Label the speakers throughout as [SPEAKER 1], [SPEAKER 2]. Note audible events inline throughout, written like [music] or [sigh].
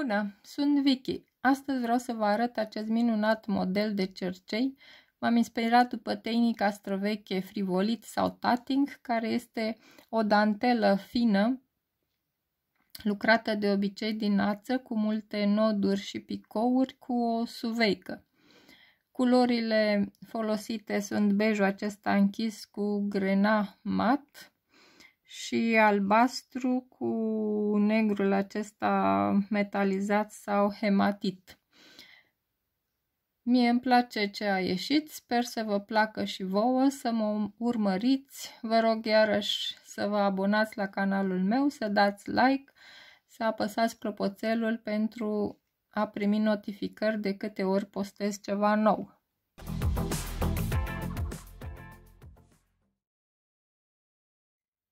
[SPEAKER 1] Bună, sunt Vicky. Astăzi vreau să vă arăt acest minunat model de cercei. M-am inspirat după tehnica străveche frivolit sau tatting, care este o dantelă fină, lucrată de obicei din ață, cu multe noduri și picouri, cu o suveică. Culorile folosite sunt bejul acesta închis cu grena mat, și albastru cu negrul acesta metalizat sau hematit. Mie îmi place ce a ieșit, sper să vă placă și vouă, să mă urmăriți. Vă rog iarăși să vă abonați la canalul meu, să dați like, să apăsați clopoțelul pentru a primi notificări de câte ori postez ceva nou.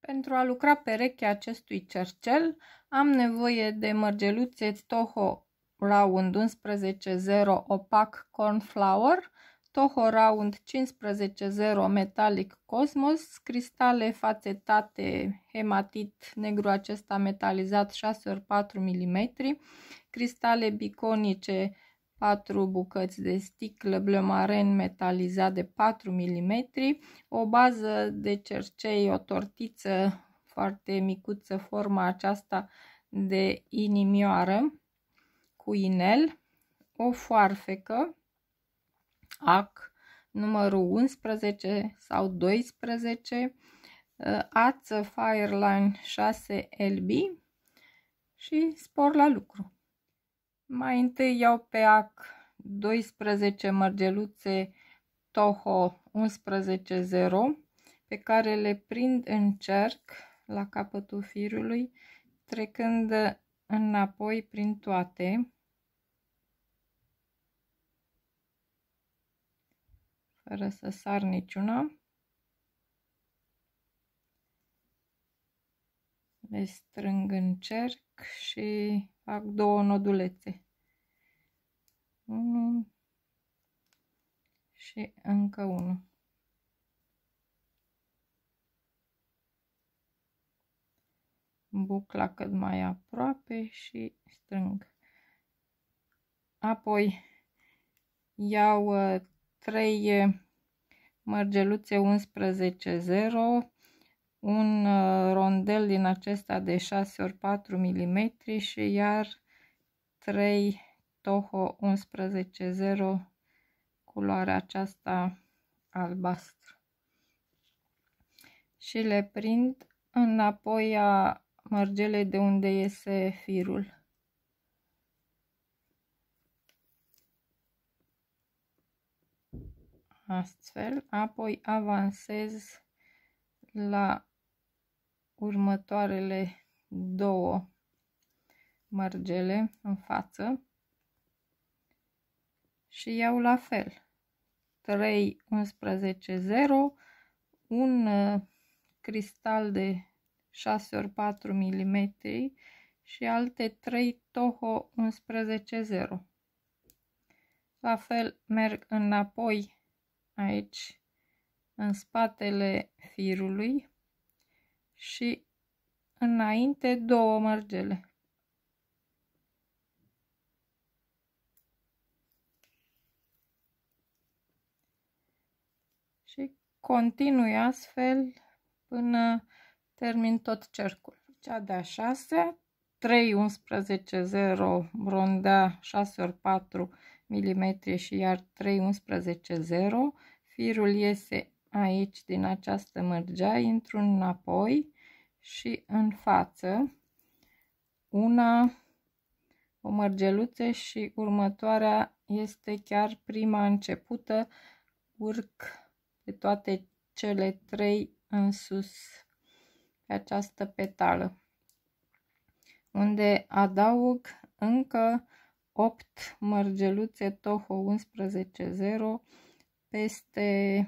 [SPEAKER 1] Pentru a lucra perechea acestui cercel am nevoie de mărgeluțe Toho Round 11.0 opac Cornflower, Toho Round 15.0 Metallic Cosmos, cristale fațetate hematit negru acesta metalizat 6x4 mm, cristale biconice 4 bucăți de sticlă bleu metalizat de 4 mm, o bază de cercei, o tortiță foarte micuță, forma aceasta de inimioară cu inel, o foarfecă, ac numărul 11 sau 12, ață Fireline 6 LB și spor la lucru. Mai întâi iau pe ac 12 mărgeluțe Toho 11.0 pe care le prind în cerc la capătul firului, trecând înapoi prin toate. Fără să sar niciuna. Le strâng în cerc și fac două nodulețe. Unu și încă unul. Bucla cât mai aproape și strâng. Apoi iau uh, trei uh, mărgeluțe 11.0 un uh, rondel din acesta de 6 ori 4 mm și iar 3 Toho 11.0 culoarea aceasta albastru și le prind înapoi a mărgelei de unde iese firul. Astfel, apoi avansez la următoarele două mărgele în față și iau la fel 3 11 0 un uh, cristal de 6 ori 4 mm și alte 3 Toho 11 0 la fel merg înapoi aici în spatele firului și înainte două mărgele. Și continui astfel până termin tot cercul. Cea de-a șasea, 3, 11, 0, rondea 6 ori 4 mm și iar 3, 11, 0. Firul iese aici din această mărgea, intru înapoi și în față una o mărgeluță și următoarea este chiar prima începută, urc pe toate cele trei în sus pe această petală unde adaug încă 8 mărgeluțe Toho 11.0 peste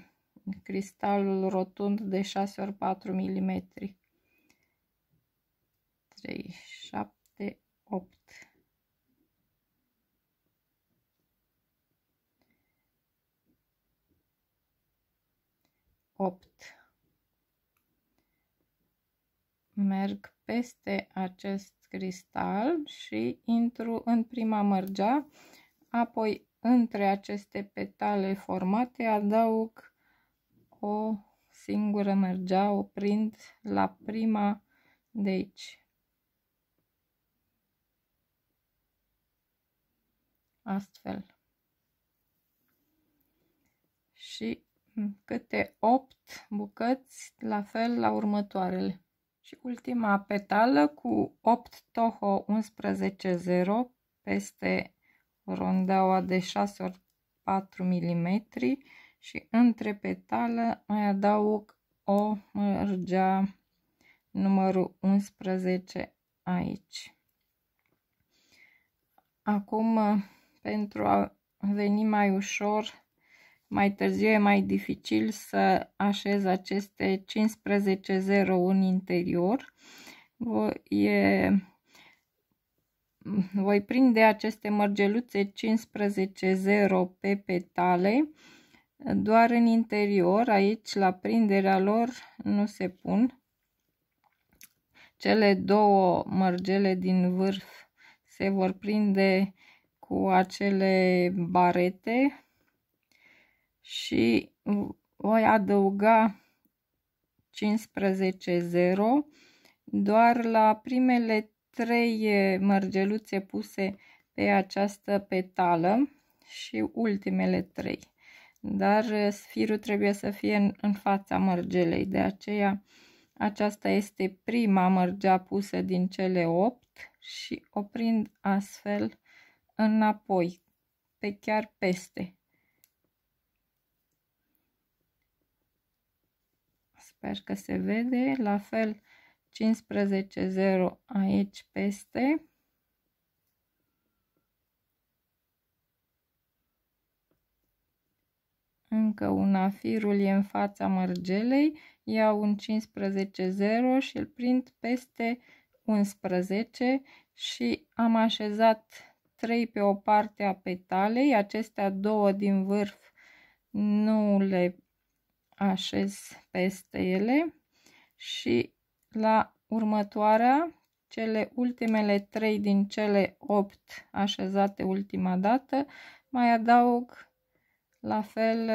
[SPEAKER 1] cristalul rotund de 6 ori 4 mm. 3, 7, 8. Merg peste acest cristal și intru în prima mărgea, apoi între aceste petale formate adaug o singură mărgea, prind la prima de aici. Astfel. Și câte 8 bucăți, la fel la următoarele. Și ultima petală cu 8 toho 11.0 peste rondeaua de 6 ori 4 mm și între petală mai adaug o mărgea numărul 11 aici. Acum, pentru a veni mai ușor, mai târziu e mai dificil să așez aceste 15 0 în interior. E voi prinde aceste mărgeluțe 15-0 pe petale, doar în interior, aici la prinderea lor nu se pun. Cele două mărgele din vârf se vor prinde cu acele barete și voi adăuga 15-0 doar la primele trei mărgeluțe puse pe această petală și ultimele trei. Dar sfirul trebuie să fie în, în fața mărgelei, de aceea aceasta este prima mărgea pusă din cele 8 și o prind astfel înapoi, pe chiar peste. Sper că se vede, la fel 15.0 aici peste. Încă una, firul e în fața mărgelei, iau un 15.0 și îl prind peste 11 și am așezat 3 pe o parte a petalei, acestea două din vârf nu le așez peste ele și la următoarea, cele ultimele 3 din cele 8 așezate ultima dată, mai adaug la fel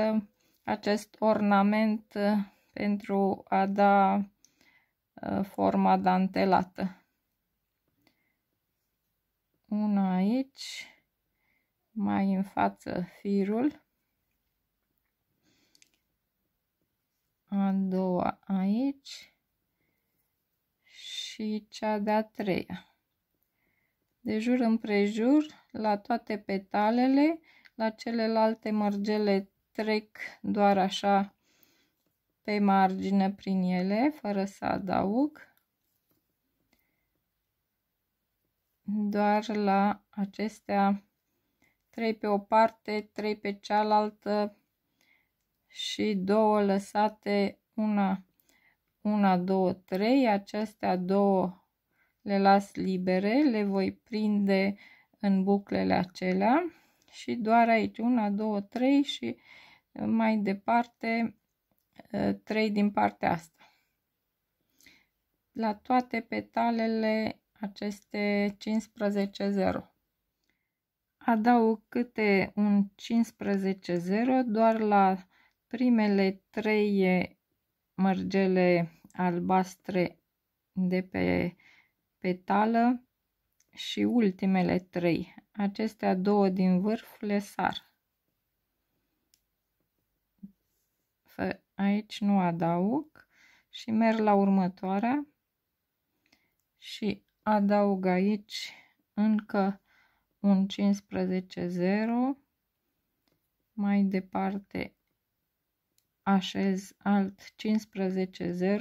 [SPEAKER 1] acest ornament pentru a da uh, forma dantelată. Una aici, mai în față firul, a doua aici și cea de-a treia. De jur împrejur, la toate petalele, la celelalte mărgele trec doar așa pe margine prin ele, fără să adaug. Doar la acestea trei pe o parte, trei pe cealaltă și două lăsate una una, două, trei, acestea două le las libere, le voi prinde în buclele acelea și doar aici una, două, trei și mai departe trei din partea asta. La toate petalele aceste 15-0. Adaug câte un 15-0 doar la primele trei mărgele albastre de pe petală și ultimele trei. Acestea două din vârf le sar. Aici nu adaug și merg la următoarea și adaug aici încă un 15-0 mai departe așez alt 15-0.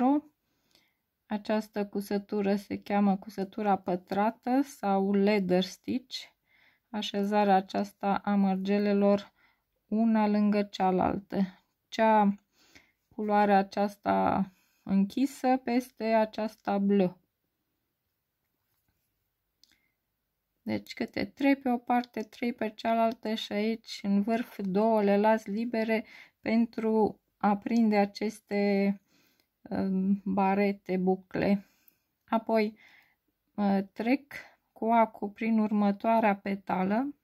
[SPEAKER 1] Această cusătură se cheamă cusătura pătrată sau leather stitch. Așezarea aceasta a mărgelelor una lângă cealaltă. Cea culoarea aceasta închisă peste aceasta bleu. Deci câte 3 pe o parte, 3 pe cealaltă și aici în vârf două le las libere pentru aprinde aceste um, barete, bucle. Apoi trec cu acu prin următoarea petală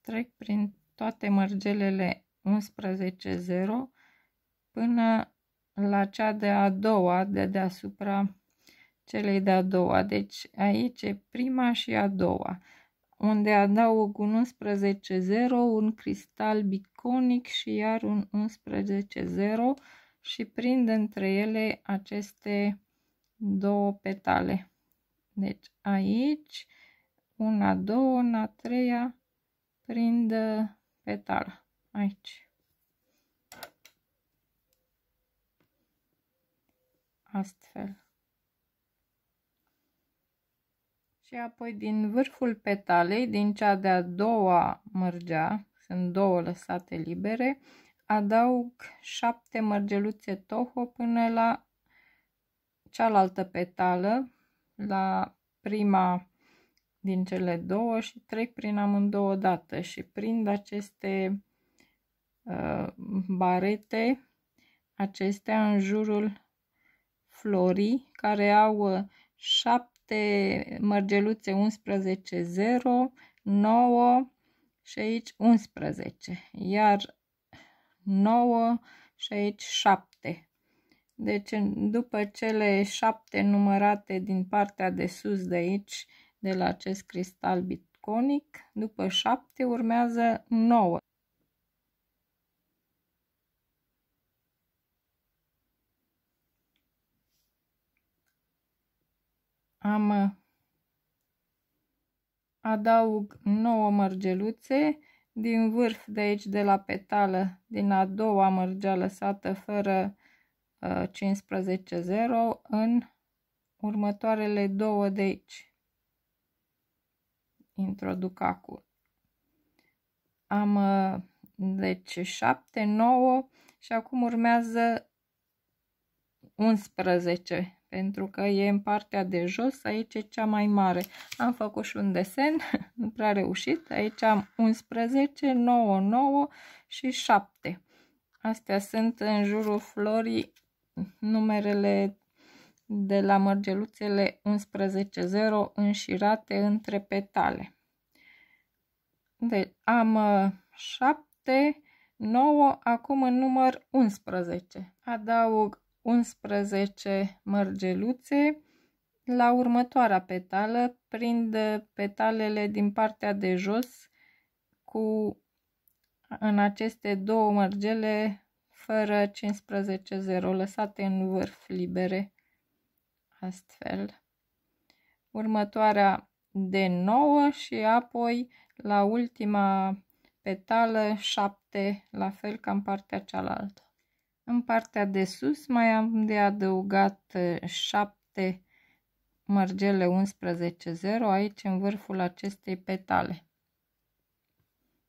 [SPEAKER 1] trec prin toate mărgelele 11.0 până la cea de-a doua de deasupra celei de-a doua. Deci aici e prima și a doua, unde adaug un 11.0, un cristal biconic și iar un 11.0 și prind între ele aceste două petale. Deci aici, una, două, una, treia, prind petala aici. Astfel. și apoi din vârful petalei, din cea de-a doua mărgea, sunt două lăsate libere, adaug 7 mărgeluțe toho până la cealaltă petală, la prima din cele două și trec prin amândouă dată. Și prind aceste uh, barete, acestea în jurul florii, care au uh, 7 este mărgeluțe 11, 0, 9 și aici 11, iar 9 și aici 7. Deci după cele 7 numărate din partea de sus de aici, de la acest cristal bitconic, după 7 urmează 9. Am adaug 9 mărgeluțe din vârf de aici de la petală. Din a doua mărgea lăsată fără uh, 15 0 în următoarele două de aici. Introduc acum. Am uh, deci 7, 9 și acum urmează 11 pentru că e în partea de jos, aici e cea mai mare. Am făcut și un desen, [laughs] nu prea reușit. Aici am 11, 9, 9 și 7. Astea sunt în jurul florii numerele de la mărgeluțele 11.0 înșirate între petale. Deci am 7, uh, 9, acum în număr 11. Adaug 11 mărgeluțe la următoarea petală, prind petalele din partea de jos cu în aceste două mărgele fără 15 0 lăsate în vârf libere astfel. Următoarea de 9 și apoi la ultima petală 7, la fel ca în partea cealaltă. În partea de sus mai am de adăugat 7 mărgele 11.0 aici în vârful acestei petale.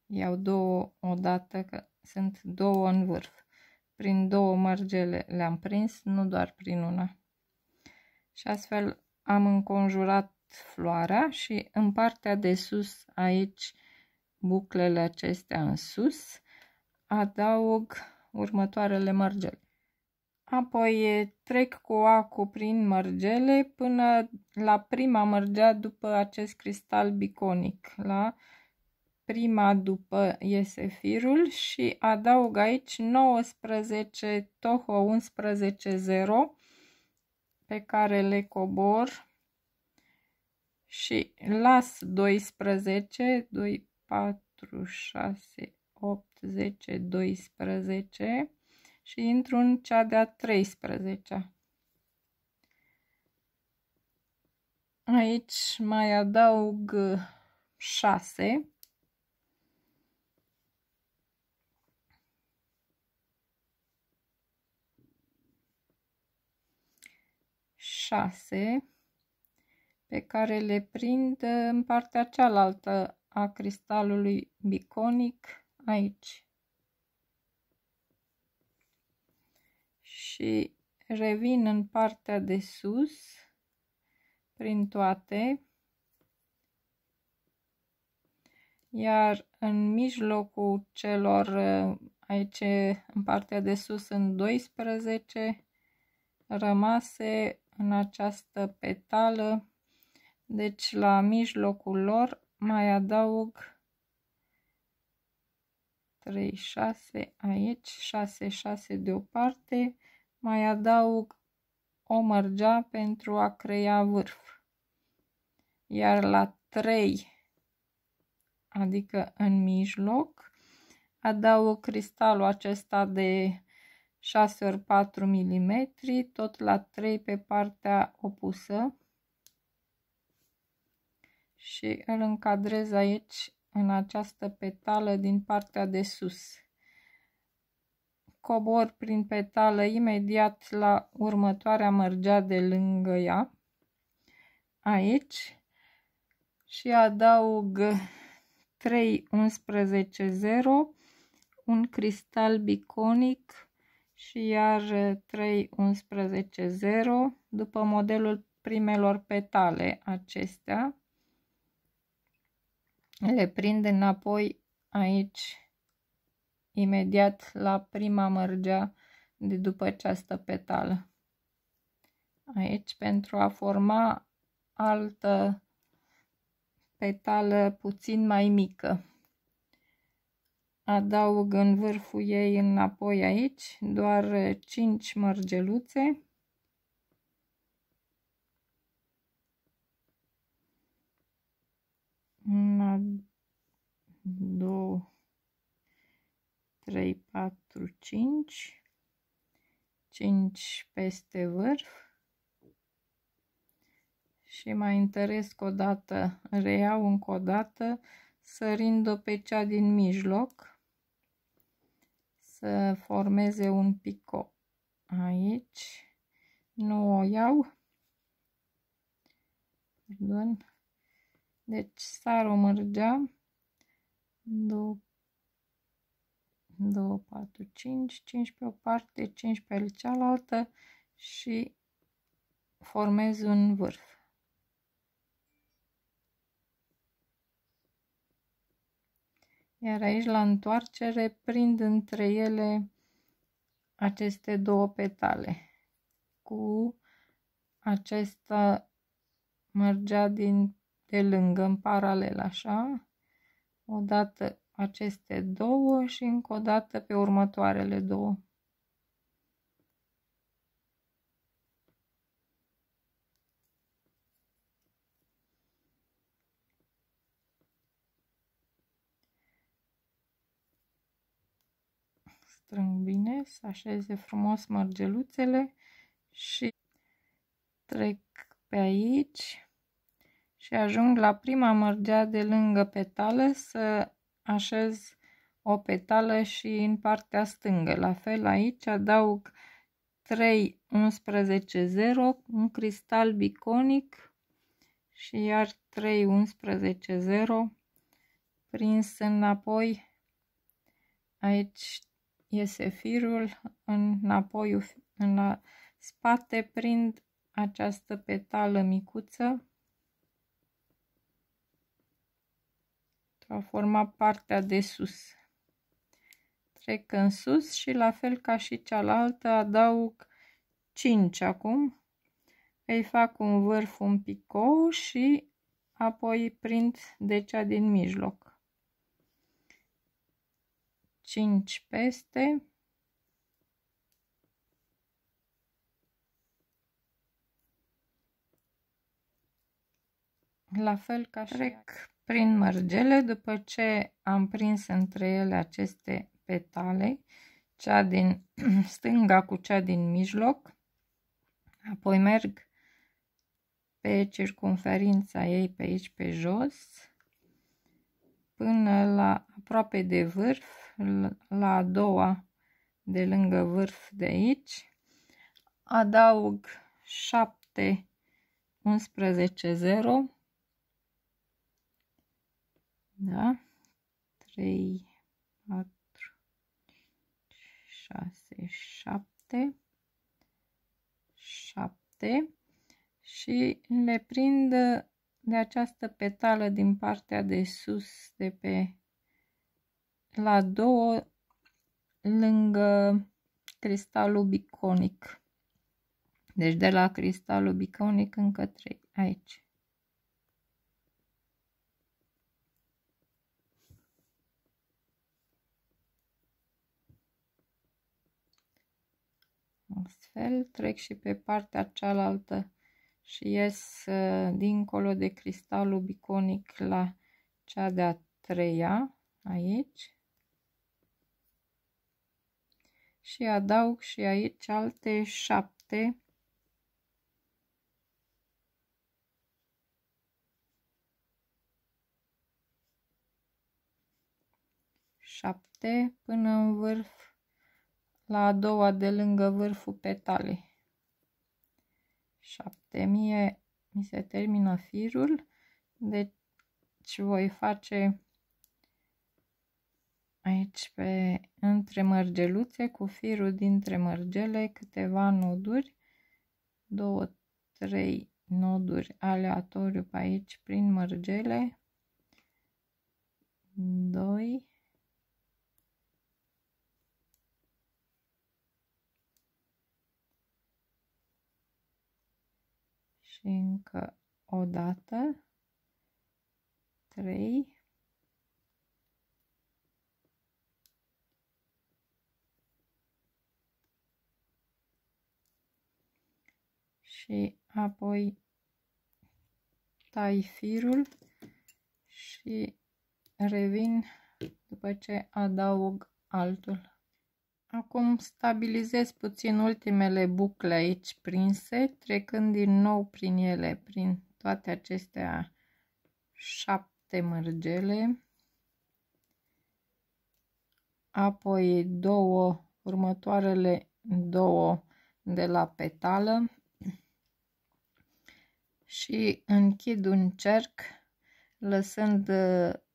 [SPEAKER 1] Iau două odată că sunt două în vârf. Prin două mărgele le-am prins, nu doar prin una și astfel am înconjurat floarea și în partea de sus aici buclele acestea în sus adaug următoarele mărgele. Apoi trec cu acu prin mărgele până la prima mărgea după acest cristal biconic, la prima după iese firul și adaug aici 19 toho 11 0 pe care le cobor și las 12, 2, 4, 6, 8, 10, 12 și intru în cea de-a 13 Aici mai adaug 6 6 pe care le prind în partea cealaltă a cristalului biconic aici. Și revin în partea de sus prin toate iar în mijlocul celor aici în partea de sus sunt 12 rămase în această petală. Deci la mijlocul lor mai adaug 3, 6 aici, 6, 6 de o parte, mai adaug o mărgea pentru a crea vârf. Iar la 3, adică în mijloc, adaug cristalul acesta de 6 ori 4 mm, tot la 3 pe partea opusă și îl încadrez aici în această petală din partea de sus. Cobor prin petală imediat la următoarea mărgea de lângă ea, aici, și adaug 3 11 0 un cristal biconic și iar 3 11 0 după modelul primelor petale acestea le prind înapoi aici imediat la prima mărgea de după această petală. Aici pentru a forma altă petală puțin mai mică. Adaug în vârful ei înapoi aici doar 5 mărgeluțe 2, 3, 4, 5, 5 peste vârf. Și mai întăresc o dată, reiau încă o dată, sărind-o pe cea din mijloc, să formeze un picot aici, nu o iau, pardon, deci sar o mărgeam, 2, 2, 4, 5, 5 pe o parte, 5 pe cealaltă și formez un vârf. Iar aici la întoarcere prind între ele aceste două petale cu acesta mărgea din de lângă, în paralel, așa, odată aceste două și încă o dată pe următoarele două. strâng bine, să așeze frumos mărgeluțele și trec pe aici și ajung la prima mărgea de lângă petală să așez o petală și în partea stângă. La fel aici adaug 3 11 0, un cristal biconic și iar 3 11 0 prins înapoi aici iese firul înapoi în spate prind această petală micuță a format partea de sus. Trec în sus și la fel ca și cealaltă adaug 5 acum. Îi fac un vârf un picou și apoi prind de cea din mijloc. 5 peste. La fel ca și trec prin mărgele după ce am prins între ele aceste petale, cea din [clears throat] stânga cu cea din mijloc, apoi merg pe circumferința ei pe aici pe jos, până la aproape de vârf, la a doua de lângă vârf de aici, adaug 7 11 0 da? 3, 4, 6, 7, 7 și le prind de această petală din partea de sus de pe la două lângă cristalul biconic. Deci de la cristalul biconic încă 3 aici. Astfel trec și pe partea cealaltă și ies uh, dincolo de cristalul biconic la cea de-a treia aici. Și adaug și aici alte șapte. Șapte până în vârf la a doua de lângă vârful petalei. 7000 mi se termină firul deci voi face aici pe între mărgeluțe cu firul dintre mărgele câteva noduri 2 3 noduri aleatoriu pe aici prin mărgele 2 și încă o dată 3 și apoi tai firul și revin după ce adaug altul. Acum stabilizez puțin ultimele bucle aici prinse, trecând din nou prin ele, prin toate acestea șapte mărgele, apoi două, următoarele două de la petală. Și închid un cerc lăsând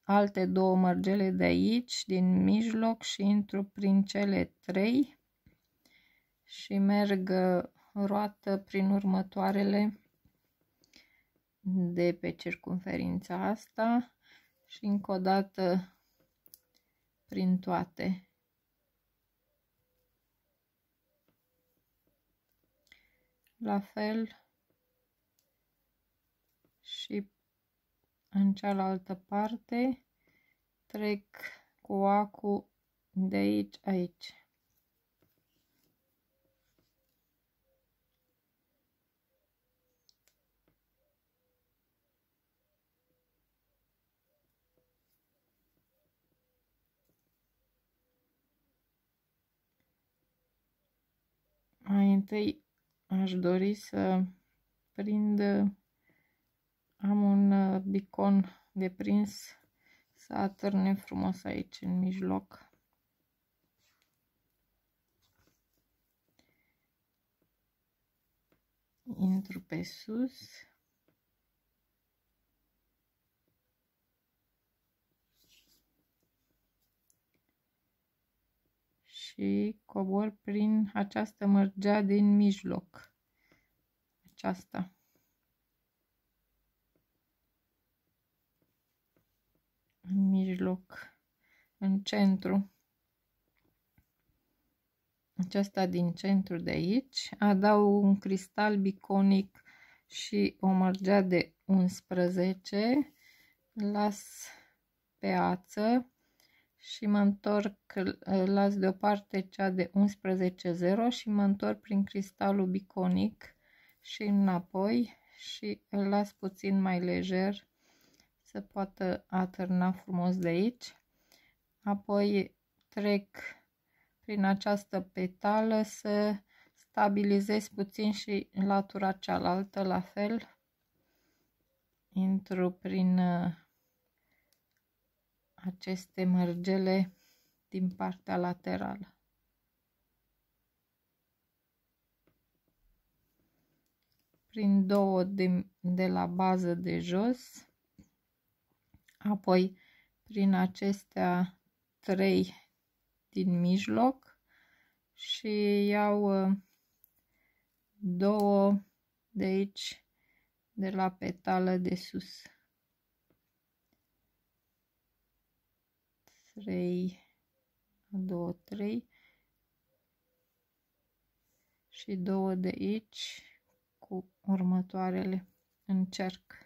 [SPEAKER 1] alte două mărgele de aici, din mijloc și intru prin cele trei și merg uh, roată prin următoarele de pe circunferința asta și încă o dată prin toate. La fel și în cealaltă parte trec cu acul de aici aici. Mai întâi aș dori să prind am un uh, bicon de prins să atârne frumos aici în mijloc. Intru pe sus. Și cobor prin această mărgea din mijloc. Aceasta. În mijloc, în centru. Aceasta din centru de aici. Adaug un cristal biconic și o mărgea de 11. Las pe ață și mă întorc, las deoparte cea de 11.0 și mă întorc prin cristalul biconic și înapoi și îl las puțin mai lejer să poată atârna frumos de aici. Apoi trec prin această petală să stabilizez puțin și latura cealaltă la fel. Intru prin uh, aceste mărgele din partea laterală. Prin două de, de la bază de jos apoi prin acestea trei din mijloc și iau ă, două de aici de la petală de sus. 3 2 3 și două de aici cu următoarele Încerc. cerc.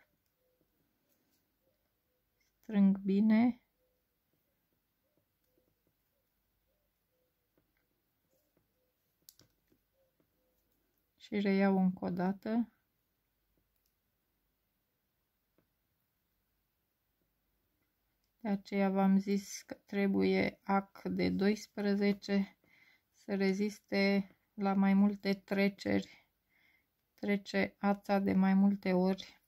[SPEAKER 1] Strâng bine. Și reiau încă o dată. De aceea v-am zis că trebuie ac de 12 să reziste la mai multe treceri. Trece ața de mai multe ori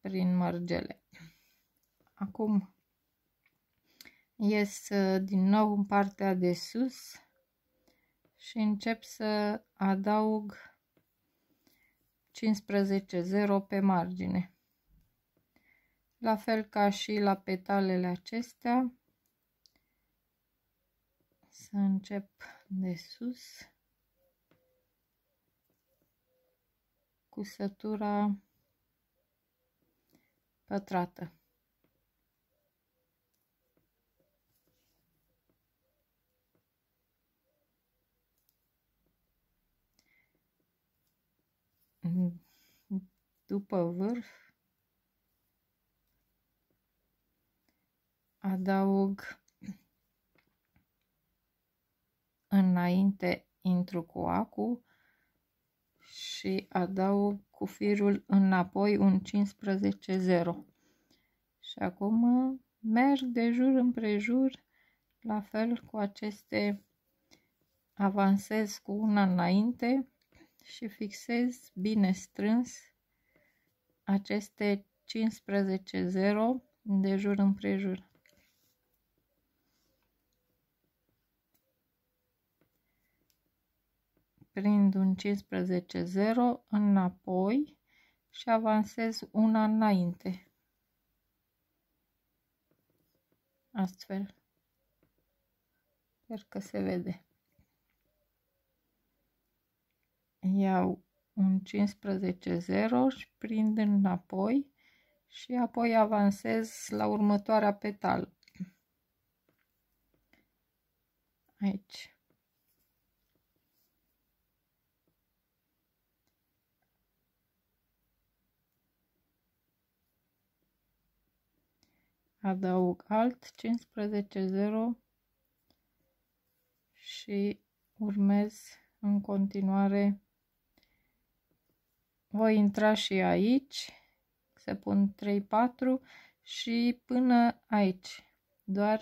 [SPEAKER 1] prin mărgele. Acum ies uh, din nou în partea de sus și încep să adaug 15-0 pe margine. La fel ca și la petalele acestea, să încep de sus cu sătura pătrată. După vârf? Adaug. Înainte intru cu acu și adaug cu firul înapoi un 15-0 și acum merg de jur împrejur la fel cu aceste avansez cu una înainte și fixez bine strâns aceste 15-0 de jur împrejur. prind un 15-0 înapoi și avansez una înainte. Astfel. Sper că se vede. Iau un 15-0 și prind înapoi și apoi avansez la următoarea petală. Aici. adaug alt 15-0 și urmez în continuare voi intra și aici se pun 3-4 și până aici doar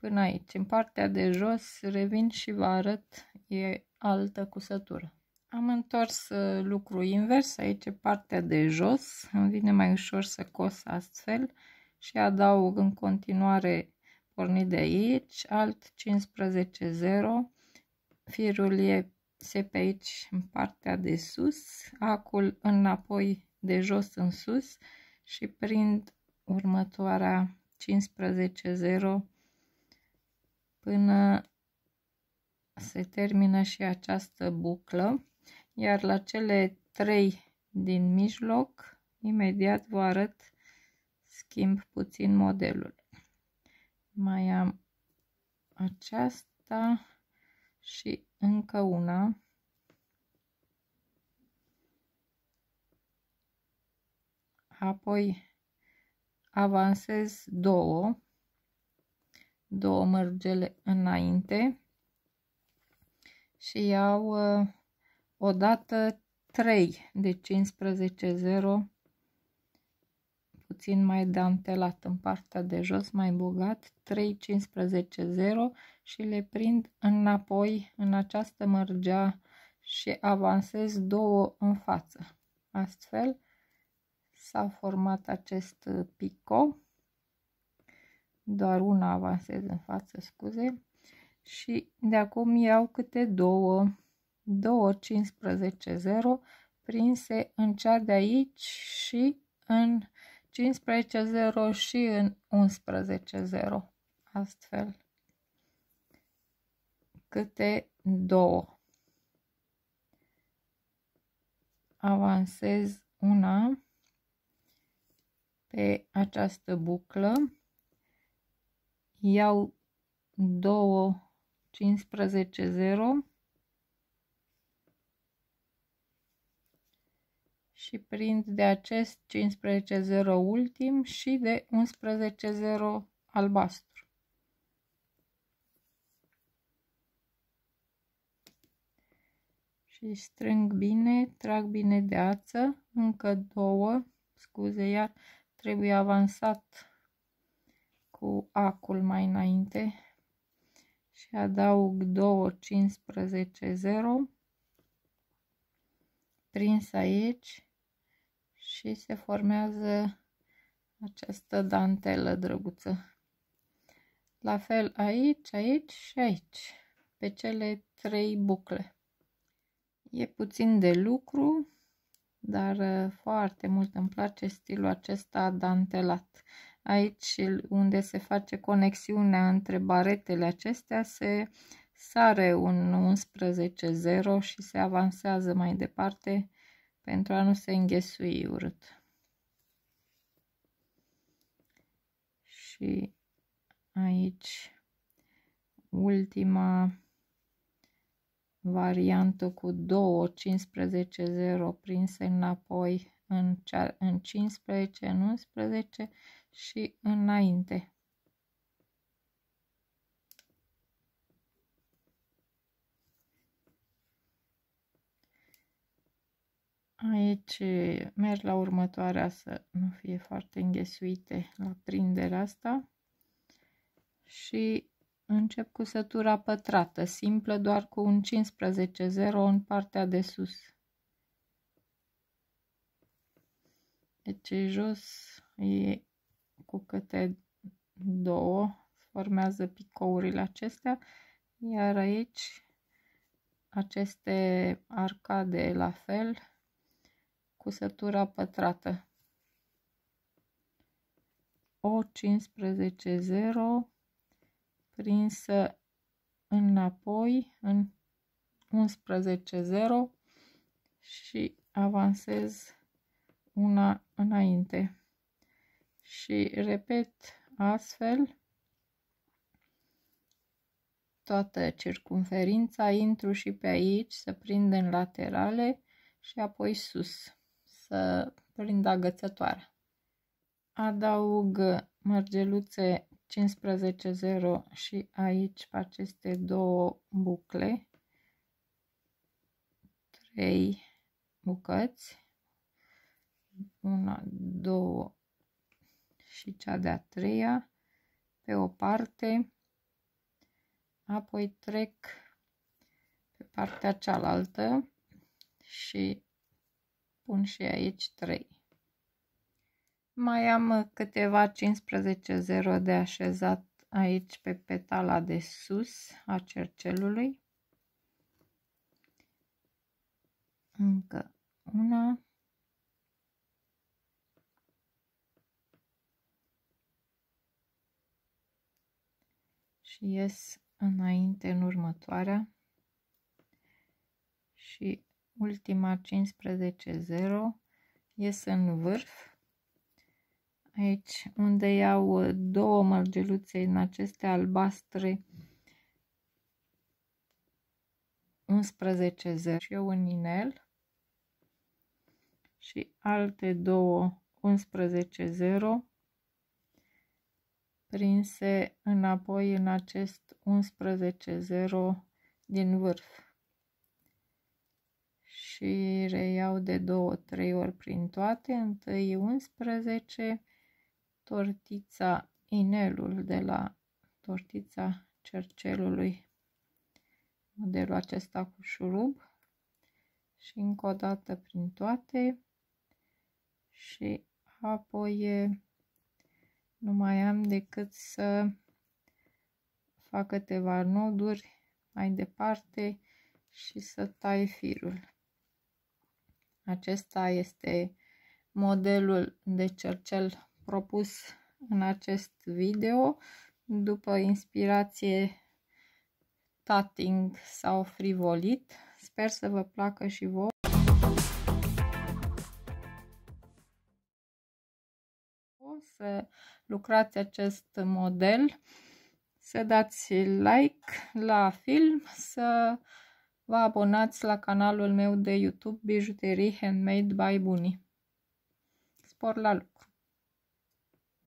[SPEAKER 1] până aici. În partea de jos revin și vă arăt e altă cusătură. Am întors uh, lucru invers aici partea de jos îmi vine mai ușor să cos astfel și adaug în continuare pornit de aici, alt 15-0, firul e se pe aici în partea de sus, acul înapoi de jos în sus și prind următoarea 15-0 până se termină și această buclă, iar la cele 3 din mijloc, imediat vă arăt schimb puțin modelul. Mai am aceasta și încă una. Apoi avansez două, două mărgele înainte. Și iau uh, odată 3 de 15 0 puțin mai dantelat în partea de jos, mai bogat, 3, 15, 0 și le prind înapoi. În această mărgea și avansez două în față. Astfel s-a format acest pico, doar una avansez în față, scuze, și de acum iau câte două, două 15 0 prinse în cea de aici și în 15-0 și în 11-0. Astfel, câte două. Avansez una pe această buclă, iau două 15-0 și prind de acest 15.0 ultim și de 11.0 albastru. Și strâng bine, trag bine de ață, încă două, scuze, iar trebuie avansat cu acul mai înainte și adaug 2 15 0 prins aici și se formează această dantelă drăguță. La fel aici, aici și aici, pe cele trei bucle. E puțin de lucru, dar uh, foarte mult îmi place stilul acesta dantelat. Aici unde se face conexiunea între baretele acestea se sare un 11.0 și se avansează mai departe pentru a nu se înghesui urât. Și aici ultima variantă cu două 15.0 prinse înapoi în, cea, în 15, în 11 și înainte. Aici merg la următoarea să nu fie foarte înghesuite la prinderea asta și încep cu sătura pătrată, simplă, doar cu un 15-0 în partea de sus. Deci jos e cu câte două, formează picourile acestea, iar aici aceste arcade la fel, cu sătura pătrată. O 15-0 prinsă înapoi în 11-0 și avansez una înainte și repet astfel toată circumferința, intru și pe aici să prind în laterale și apoi sus să prind agățătoarea. Adaug mărgeluțe 15.0 și aici pe aceste două bucle. 3 bucăți. Una, două și cea de-a treia. Pe o parte. Apoi trec pe partea cealaltă și pun și aici 3. Mai am câteva 15-0 de așezat aici pe petala de sus a cercelului. Încă una. Și ies înainte în următoarea și ultima 15-0 ies în vârf. Aici unde iau două mărgeluțe în aceste albastre. 11-0 și eu un inel. Și alte două 11-0 prinse înapoi în acest 11-0 din vârf și reiau de două, trei ori prin toate. Întâi 11, tortița, inelul de la tortița cercelului, modelul acesta cu șurub și încă o dată prin toate și apoi nu mai am decât să fac câteva noduri mai departe și să tai firul. Acesta este modelul de cercel propus în acest video după inspirație tatting sau frivolit. Sper să vă placă și vouă. O să lucrați acest model, să dați like la film, să vă abonați la canalul meu de YouTube Bijuterii Handmade by Bunny. Spor la lucru!